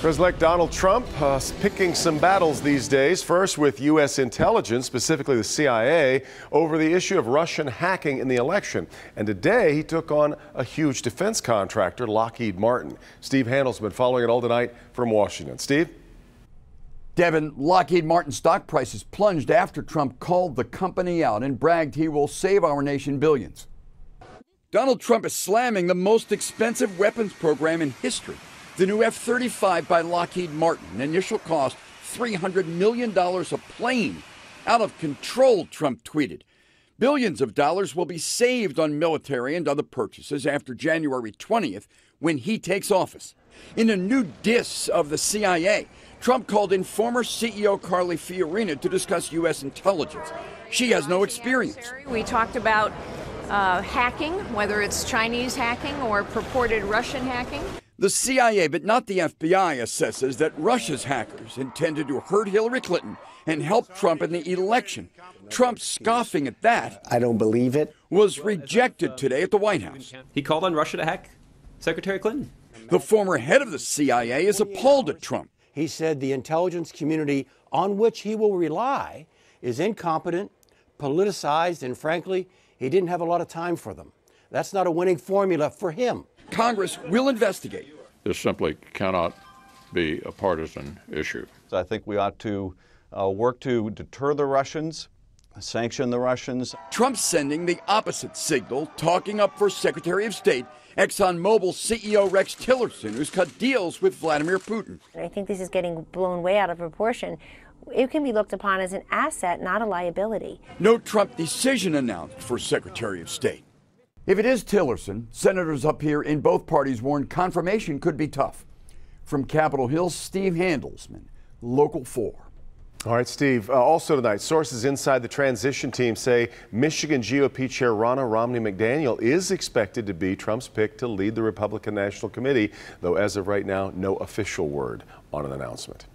President Donald Trump uh, picking some battles these days. First, with U.S. intelligence, specifically the CIA, over the issue of Russian hacking in the election. And today, he took on a huge defense contractor, Lockheed Martin. Steve Handelsman's been following it all tonight from Washington. Steve? Devin, Lockheed Martin stock prices plunged after Trump called the company out and bragged he will save our nation billions. Donald Trump is slamming the most expensive weapons program in history. The new F 35 by Lockheed Martin, initial cost $300 million a plane. Out of control, Trump tweeted. Billions of dollars will be saved on military and other purchases after January 20th when he takes office. In a new diss of the CIA, Trump called in former CEO Carly Fiorina to discuss U.S. intelligence. She has no experience. We talked about uh, hacking, whether it's Chinese hacking or purported Russian hacking. The CIA, but not the FBI, assesses that Russia's hackers intended to hurt Hillary Clinton and help Trump in the election. Trump scoffing at that. I don't believe it. Was rejected today at the White House. He called on Russia to hack Secretary Clinton. The former head of the CIA is appalled at Trump. He said the intelligence community on which he will rely is incompetent, politicized, and frankly, he didn't have a lot of time for them. That's not a winning formula for him. Congress will investigate. This simply cannot be a partisan issue. I think we ought to uh, work to deter the Russians, sanction the Russians. Trump's sending the opposite signal, talking up for Secretary of State ExxonMobil CEO Rex Tillerson, who's cut deals with Vladimir Putin. I think this is getting blown way out of proportion. It can be looked upon as an asset, not a liability. No Trump decision announced for Secretary of State. If it is Tillerson, senators up here in both parties warn confirmation could be tough. From Capitol Hill, Steve Handelsman, Local 4. All right, Steve. Uh, also tonight, sources inside the transition team say Michigan GOP Chair Ronna Romney McDaniel is expected to be Trump's pick to lead the Republican National Committee, though as of right now, no official word on an announcement.